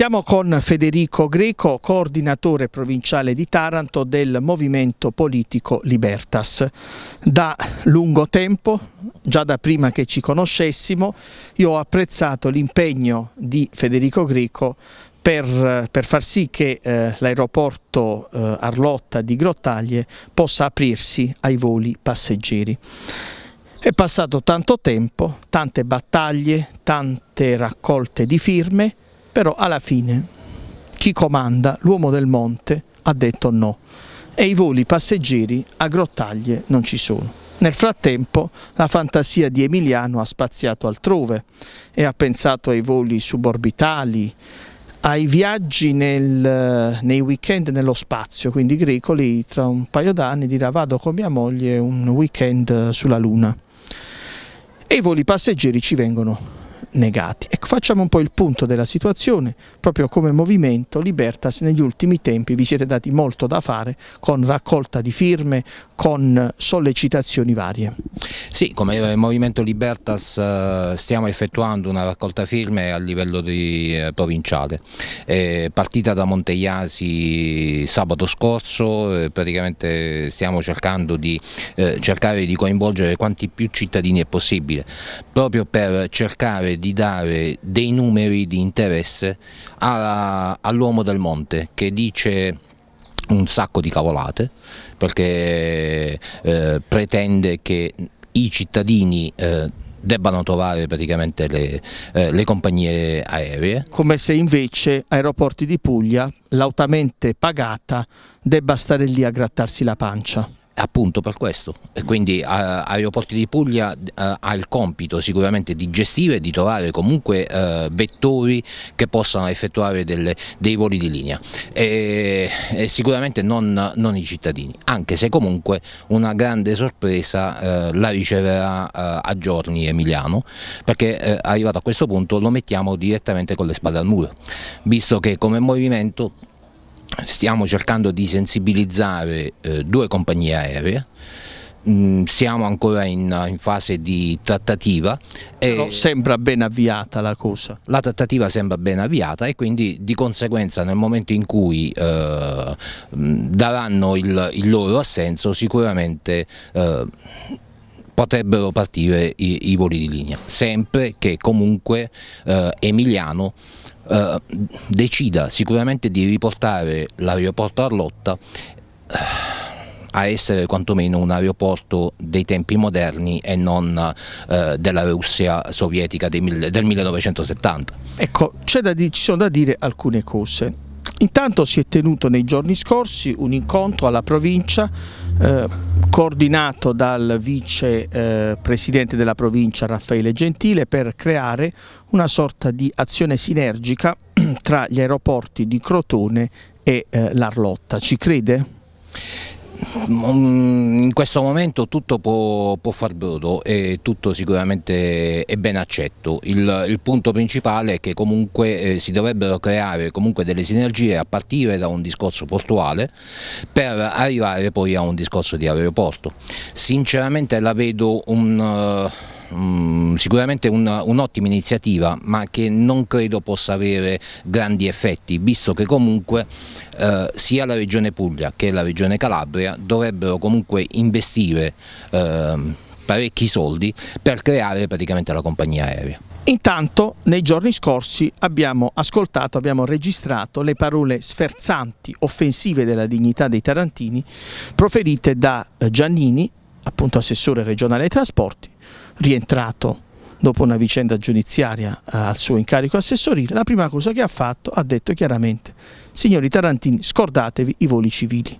Siamo con Federico Greco, coordinatore provinciale di Taranto del movimento politico Libertas. Da lungo tempo, già da prima che ci conoscessimo, io ho apprezzato l'impegno di Federico Greco per, per, far sì che eh, l'aeroporto eh, Arlotta di Grottaglie possa aprirsi ai voli passeggeri. È passato tanto tempo, tante battaglie, tante raccolte di firme, però alla fine chi comanda, l'uomo del monte, ha detto no. E i voli passeggeri a Grottaglie non ci sono. Nel frattempo la fantasia di Emiliano ha spaziato altrove e ha pensato ai voli suborbitali, ai viaggi nel, nei weekend nello spazio, quindi Gricoli tra un paio d'anni dirà vado con mia moglie un weekend sulla Luna e i voli passeggeri ci vengono negati. Ecco, facciamo un po' il punto della situazione, proprio come movimento Libertas negli ultimi tempi vi siete dati molto da fare con raccolta di firme, con sollecitazioni varie. Sì, come movimento Libertas eh, stiamo effettuando una raccolta firme a livello di, eh, provinciale, è partita da Monteiasi sabato scorso, eh, praticamente stiamo cercando di eh, cercare di coinvolgere quanti più cittadini è possibile, proprio per cercare di dare dei numeri di interesse all'uomo del monte che dice un sacco di cavolate perché eh, pretende che i cittadini eh, debbano trovare praticamente le, eh, le, compagnie aeree. Come se invece Aeroporti di Puglia, lautamente pagata, debba stare lì a grattarsi la pancia appunto per questo. E quindi Aeroporti di Puglia eh, ha il compito sicuramente di gestire e di trovare comunque eh, vettori che possano effettuare delle, dei voli di linea. E, e sicuramente non, non, i cittadini anche se comunque una grande sorpresa eh, la riceverà a giorni Emiliano perché arrivato a questo punto lo mettiamo direttamente con le spalle al muro visto che come movimento stiamo cercando di sensibilizzare eh, due compagnie aeree mm, siamo ancora in, in, fase di trattativa. Però sembra ben avviata la cosa. La trattativa sembra ben avviata e quindi di conseguenza nel momento in cui eh, mm, daranno il, il, loro assenso sicuramente eh, potrebbero partire i, i, voli di linea, sempre che comunque eh, Emiliano eh, decida sicuramente di riportare l'aeroporto Arlotta eh, a essere quantomeno un aeroporto dei tempi moderni e non eh, della Russia sovietica del, del 1970. Ecco, ci sono da dire alcune cose. Intanto si è tenuto nei giorni scorsi un incontro alla provincia eh, coordinato dal vice eh, presidente della provincia Raffaele Gentile per creare una sorta di azione sinergica tra gli aeroporti di Crotone e eh, l'Arlotta. Ci crede? Mm, in questo momento tutto può, può, far brodo e tutto sicuramente è ben accetto. Il, il punto principale è che comunque eh, si dovrebbero creare comunque delle sinergie a partire da un discorso portuale per arrivare poi a un discorso di aeroporto. Sinceramente la vedo un... Uh, Mm, sicuramente un'ottima un iniziativa ma che non credo possa avere grandi effetti visto che comunque eh, sia la regione Puglia che la regione Calabria dovrebbero comunque investire eh, parecchi soldi per creare praticamente la compagnia aerea. Intanto nei giorni scorsi abbiamo ascoltato, abbiamo registrato le parole sferzanti, offensive della dignità dei tarantini proferite da eh, Giannini, appunto assessore regionale ai trasporti, rientrato dopo una vicenda giudiziaria eh, al suo incarico assessorile, la prima cosa che ha fatto ha detto chiaramente signori Tarantini scordatevi i voli civili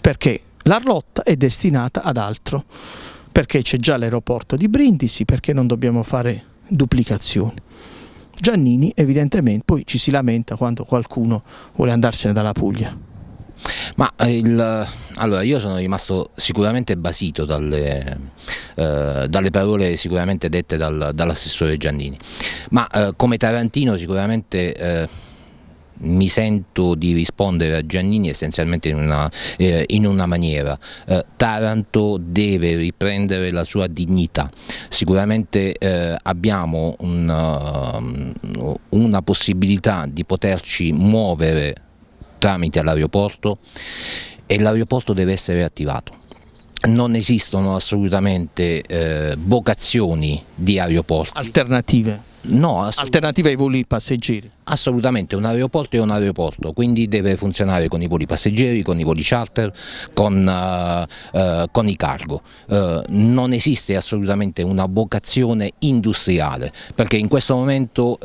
perché l'Arlotta è destinata ad altro perché c'è già l'aeroporto di Brindisi perché non dobbiamo fare duplicazioni. Giannini evidentemente poi ci si lamenta quando qualcuno vuole andarsene dalla Puglia ma il, allora io sono rimasto sicuramente basito dalle, eh, dalle parole sicuramente dette dal, dall'assessore Giannini, ma eh, come Tarantino sicuramente eh, mi sento di rispondere a Giannini essenzialmente in una, eh, in una maniera. Eh, Taranto deve riprendere la sua dignità. Sicuramente eh, abbiamo una, uh, una possibilità di poterci muovere tramite l'aeroporto e l'aeroporto deve essere attivato non esistono assolutamente eh, vocazioni di aeroporti. Alternative? No, alternative ai voli passeggeri? Assolutamente, un aeroporto è un aeroporto, quindi deve funzionare con i voli passeggeri, con i voli charter, con, uh, uh, con i cargo. Uh, non esiste assolutamente una vocazione industriale, perché in questo momento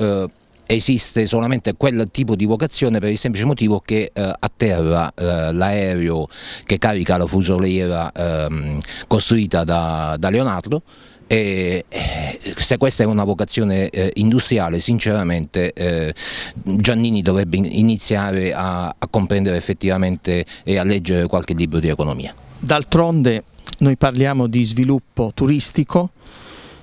esiste solamente quel tipo di vocazione per il semplice motivo che eh, a eh, l'aereo che carica la fusoliera eh, costruita da, da Leonardo e se questa è una vocazione eh, industriale, sinceramente eh, Giannini dovrebbe iniziare a, a, comprendere effettivamente e a leggere qualche libro di economia. D'altronde noi parliamo di sviluppo turistico,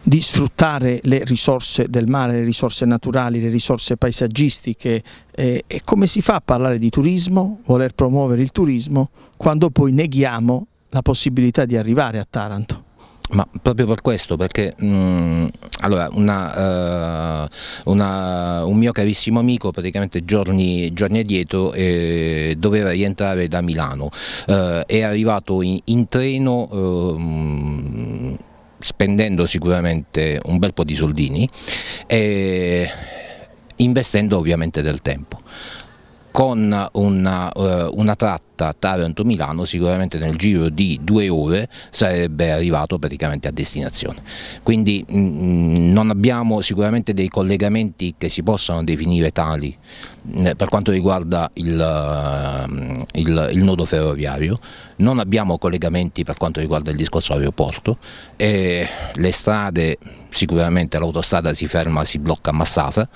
di sfruttare le risorse del mare, le risorse naturali, le risorse paesaggistiche eh, e come si fa a parlare di turismo, voler promuovere il turismo, quando poi neghiamo la possibilità di arrivare a Taranto? Ma proprio per questo, perché mh, mm, allora, una, uh, una, un mio carissimo amico praticamente giorni, giorni addietro eh, doveva rientrare da Milano, uh, è arrivato in, in treno uh, spendendo sicuramente un bel po' di soldini e investendo ovviamente del tempo con una, uh, una tratta Taranto-Milano sicuramente nel giro di due ore sarebbe arrivato praticamente a destinazione. Quindi mh, mm, non abbiamo sicuramente dei collegamenti che si possano definire tali eh, per quanto riguarda il, uh, il, il, nodo ferroviario, non abbiamo collegamenti per quanto riguarda il discorso aeroporto e le strade sicuramente l'autostrada si ferma, si blocca a Massafra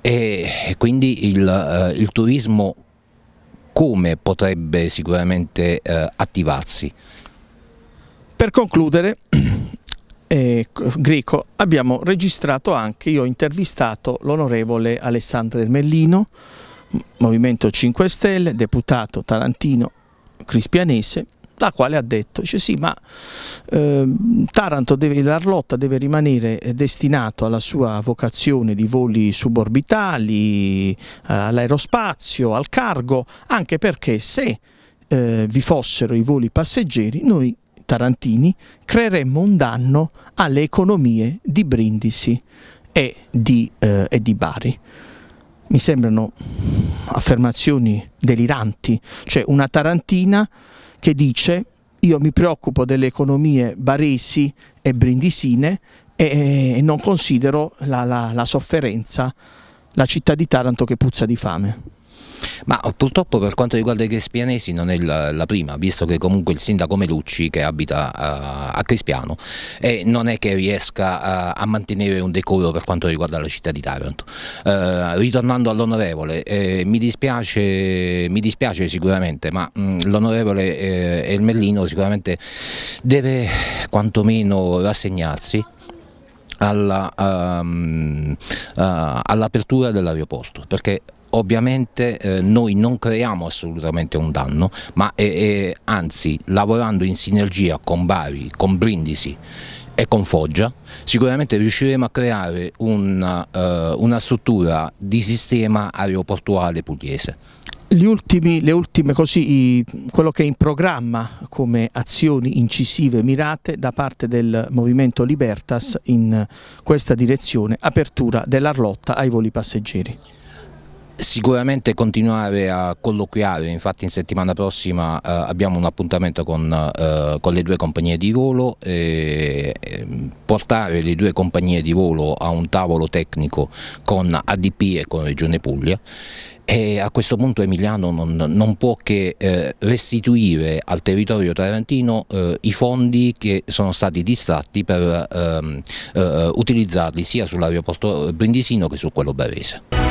e quindi il, eh, il turismo come potrebbe sicuramente eh, attivarsi? Per concludere, eh, Greco, abbiamo registrato anche, io ho intervistato l'onorevole Alessandro Ermellino, Movimento 5 Stelle, deputato tarantino crispianese, la quale ha detto, dice sì ma eh, Taranto, deve, l'Arlotta deve rimanere destinato alla sua vocazione di voli suborbitali, eh, all'aerospazio, al cargo, anche perché se eh, vi fossero i voli passeggeri noi tarantini creeremmo un danno alle economie di Brindisi e di, eh, e di Bari. Mi sembrano affermazioni deliranti, cioè una tarantina che dice io mi preoccupo delle economie baresi e brindisine e non considero la, la, la sofferenza, la città di Taranto che puzza di fame. Ma purtroppo per quanto riguarda i Crespianesi non è la, la prima, visto che comunque il sindaco Melucci che abita a, a Crespiano e non è che riesca a, a, mantenere un decoro per quanto riguarda la città di Taranto. Eh, ritornando all'onorevole, eh, mi, dispiace, mi, dispiace, sicuramente, ma l'onorevole eh, Ermellino sicuramente deve quantomeno rassegnarsi all'apertura um, uh, all dell'aeroporto perché Ovviamente eh, noi non creiamo assolutamente un danno, ma è, anzi lavorando in sinergia con Bari, con Brindisi e con Foggia, sicuramente riusciremo a creare una, uh, una struttura di sistema aeroportuale pugliese. Ultimi, le ultime così, quello che è in programma come azioni incisive mirate da parte del Movimento Libertas in questa direzione, apertura dell'Arlotta ai voli passeggeri. Sicuramente continuare a colloquiare, infatti in settimana prossima eh, abbiamo un appuntamento con, eh, con, le due compagnie di volo, e, e portare le due compagnie di volo a un tavolo tecnico con ADP e con Regione Puglia e a questo punto Emiliano non, non può che eh, restituire al territorio tarantino eh, i fondi che sono stati distratti per ehm, eh, utilizzarli sia sull'aeroporto brindisino che su quello barese.